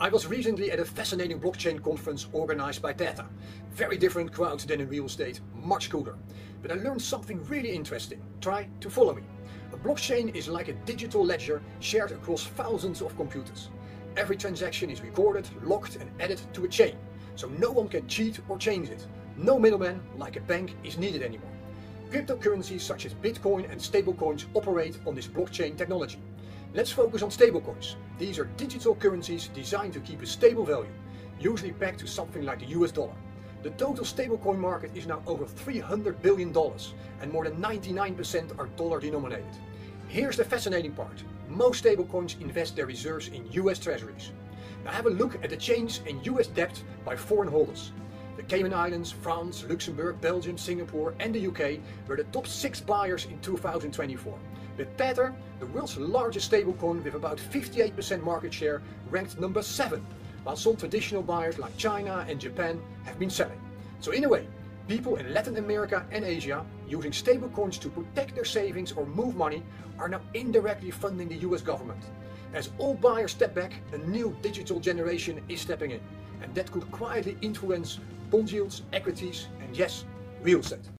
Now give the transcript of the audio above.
I was recently at a fascinating blockchain conference organized by Theta. Very different crowd than in real estate, much cooler. But I learned something really interesting. Try to follow me. A blockchain is like a digital ledger shared across thousands of computers. Every transaction is recorded, locked and added to a chain, so no one can cheat or change it. No middleman, like a bank, is needed anymore. Cryptocurrencies such as Bitcoin and stablecoins operate on this blockchain technology. Let's focus on stablecoins. These are digital currencies designed to keep a stable value, usually pegged to something like the US dollar. The total stablecoin market is now over $300 billion and more than 99% are dollar denominated. Here's the fascinating part. Most stablecoins invest their reserves in US treasuries. Now have a look at the change in US debt by foreign holders. The Cayman Islands, France, Luxembourg, Belgium, Singapore and the UK were the top 6 buyers in 2024. With Tether, the world's largest stablecoin with about 58% market share, ranked number 7, while some traditional buyers like China and Japan have been selling. So in a way, people in Latin America and Asia using stablecoins to protect their savings or move money are now indirectly funding the US government. As all buyers step back, a new digital generation is stepping in. And that could quietly influence bond yields, equities, and yes, real estate.